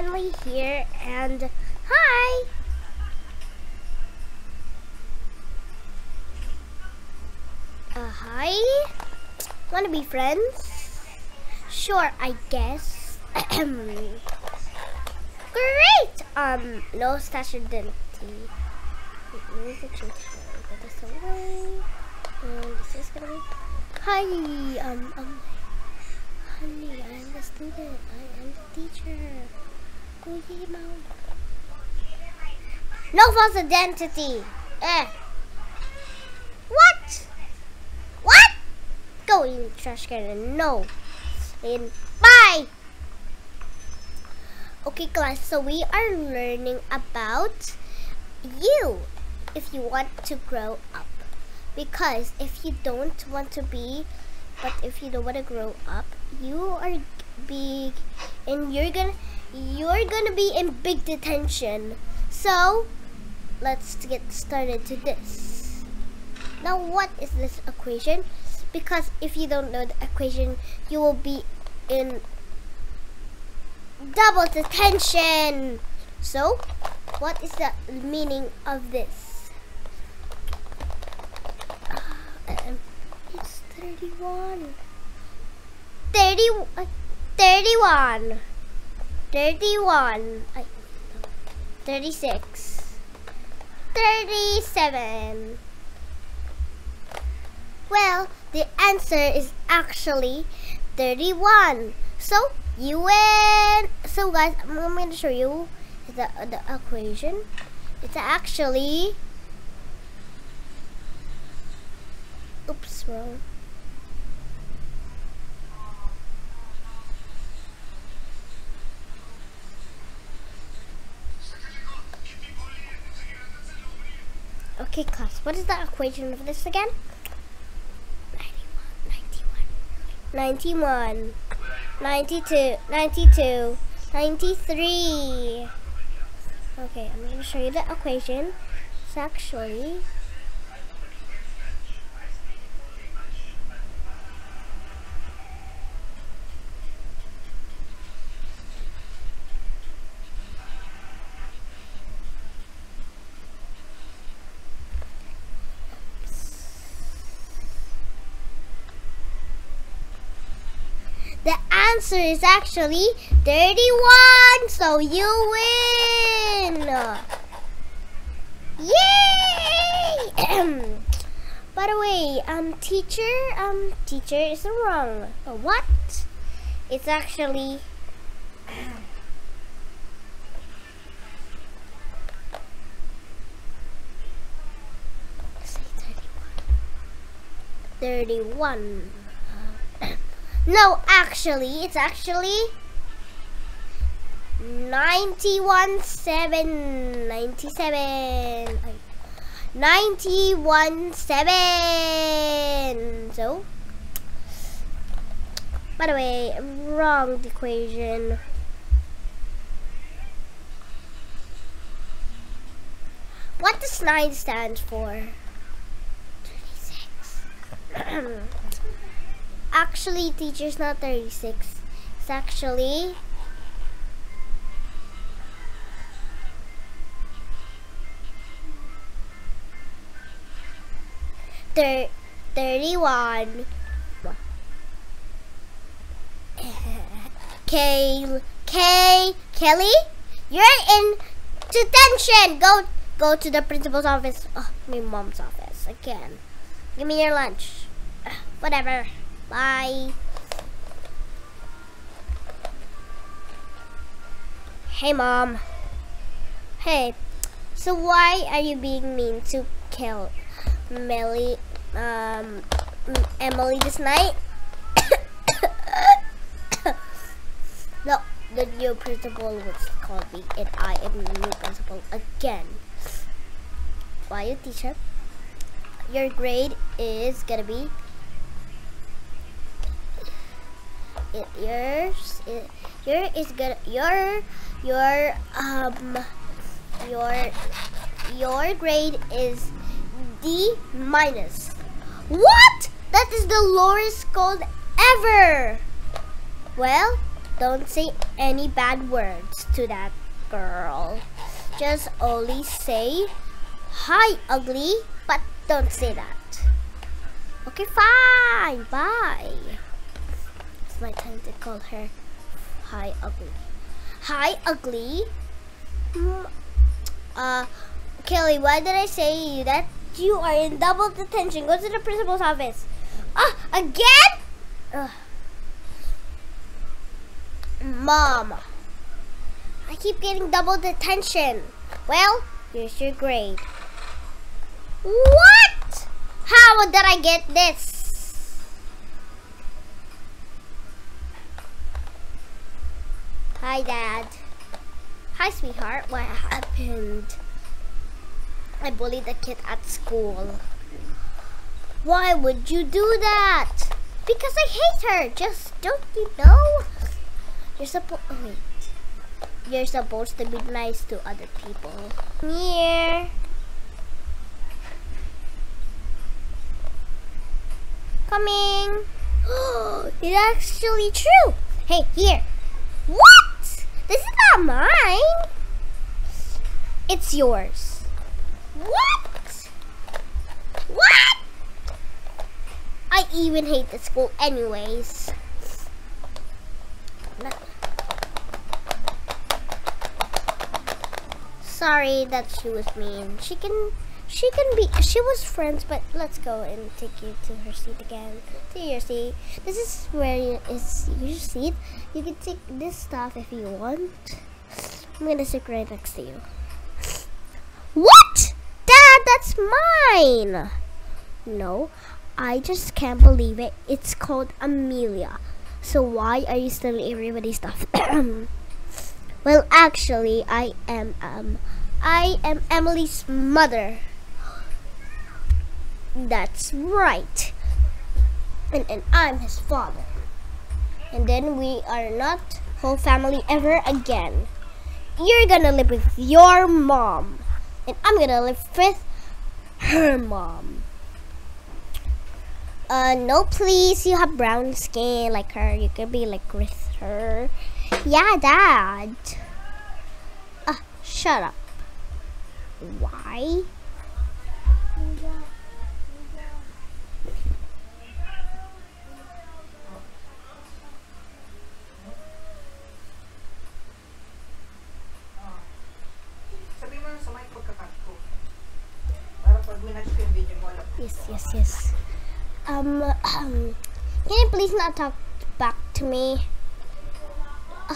finally here and hi! Uh, hi? Wanna be friends? Sure, I guess. Great! Um, no stash identity. And this is gonna be. Hi, um, um, honey, I'm the student. I am the teacher. No false identity. Eh. What? What? Go in the trash can. No. In. Bye. Okay, class. So we are learning about you if you want to grow up. Because if you don't want to be, but if you don't want to grow up, you are big and you're gonna you're gonna be in big detention. So let's get started to this. Now what is this equation? Because if you don't know the equation, you will be in double detention. So, what is the meaning of this? Uh, it's 31. 30, uh, 31. 31. Uh, 36. 37. Well, the answer is actually 31. So, you win. So, guys, I'm going to show you the, the equation. It's actually... Oops, wrong. Okay, class, what is the equation of this again? 91, 92, 92, 93. Okay, I'm going to show you the equation. It's actually The answer is actually 31, so you win! Yay! By the way, um, teacher, um, teacher is wrong. What? It's actually... 31. 31. No, actually, it's actually 91 7 97 91 7 so by the way wrong equation. What does 9 stand for? 36 actually teacher's not 36 it's actually thir 31 K K Kelly you're in detention. Go go to the principal's office. Oh, my mom's office again. Give me your lunch. Whatever Bye. Hey, Mom. Hey, so why are you being mean to kill Melly, um, Emily this night? no, the new principal was called me, and I am the new principal again. Why, teacher? Your grade is gonna be it, yours it, your is good your your um your your grade is D minus. What? That is the lowest score ever. Well, don't say any bad words to that girl. Just only say, hi, ugly, but don't say that. Okay, fine, bye. My time to call her hi, ugly. Hi, ugly. Mm, uh, Kelly, why did I say that? You are in double detention. Go to the principal's office. Ah, again? Ugh. Mom, I keep getting double detention. Well, here's your grade. What? How did I get this? Hi, Dad. Hi, sweetheart. What happened? I bullied a kid at school. Why would you do that? Because I hate her. Just don't you know? You're supposed. Oh, wait. You're supposed to be nice to other people. Here. Coming. Oh it's actually true. Hey, here. What? This is not mine. It's yours. What? What? I even hate the school anyways. Sorry that she was mean. She can she can be she was friends but let's go and take you to her seat again. To your seat. This is where you, is your seat. You can take this stuff if you want. I'm gonna sit right next to you. What? Dad that's mine! No i just can't believe it. It's called amelia. So why are you stealing everybody's stuff? Well actually i am um i am emily's mother that's right. And, and I'm his father. And then we are not whole family ever again. You're gonna live with your mom. And I'm gonna live with her mom. Uh, no please, you have brown skin like her. You could be like with her. Yeah, dad. Uh, shut up. Why? Yes, yes, yes. Um, um, can you please not talk back to me? Uh,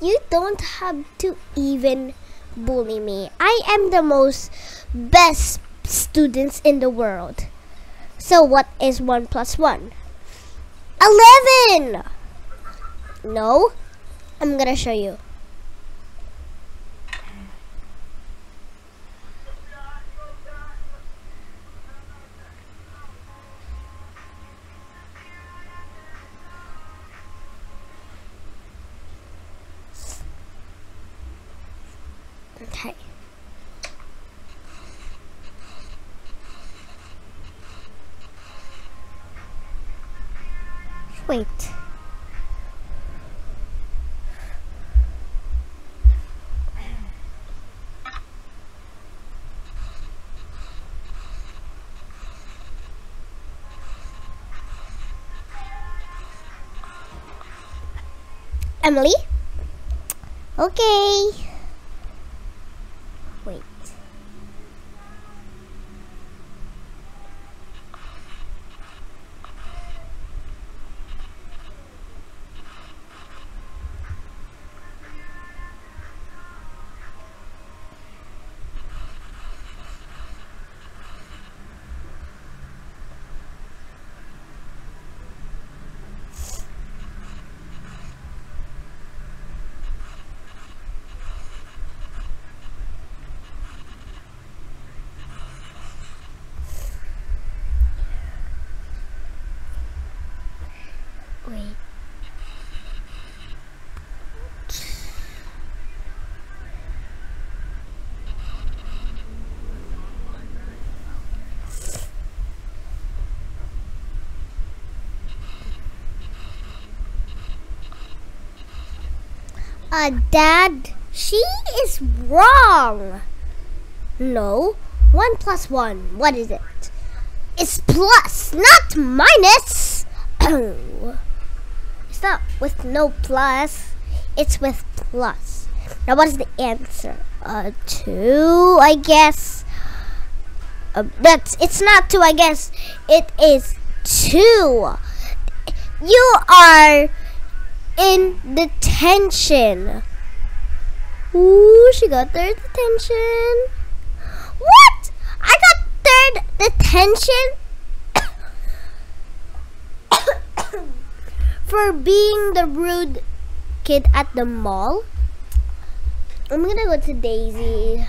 you don't have to even bully me. I am the most best students in the world. So what is 1 plus 1? 11! No, I'm gonna show you. Okay. Wait. Emily? Okay. Uh, Dad, she is wrong. No. 1 plus 1. What is it? It's plus, not minus. it's not with no plus. It's with plus. Now, what is the answer? Uh, 2, I guess. Uh, that's, it's not 2, I guess. It is 2. You are in detention. Ooh, she got their detention. What? I got third detention for being the rude kid at the mall. I'm gonna go to Daisy.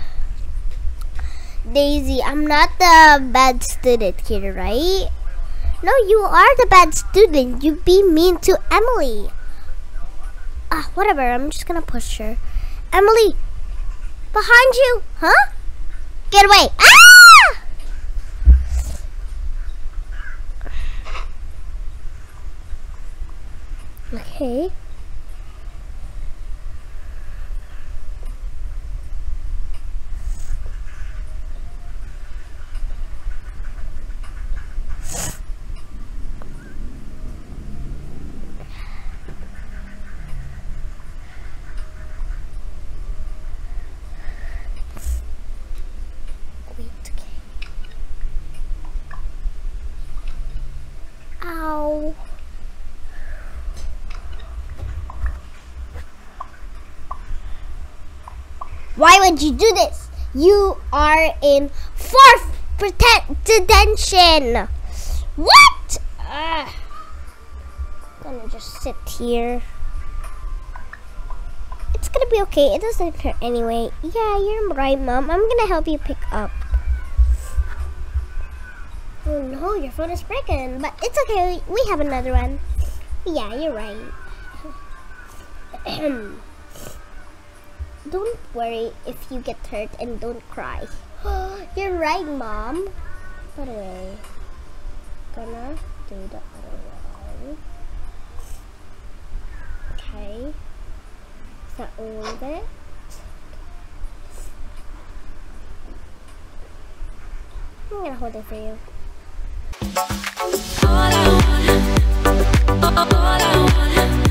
Daisy, I'm not the bad student here, right? No, you are the bad student. You be mean to Emily. Ah, whatever. I'm just gonna push her. Emily, behind you, huh? Get away. Ah! Okay. Why would you do this? You are in fourth detention. What? Uh, I'm gonna just sit here. It's gonna be okay. It doesn't hurt anyway. Yeah, you're right, Mom. I'm gonna help you pick up. Oh no, your phone is breaking. But it's okay. We have another one. Yeah, you're right. don't worry if you get hurt and don't cry. you're right, Mom. By the uh, way, gonna do the other one. Okay. Is that all of it? I'm gonna hold it for you. All I want, all I want.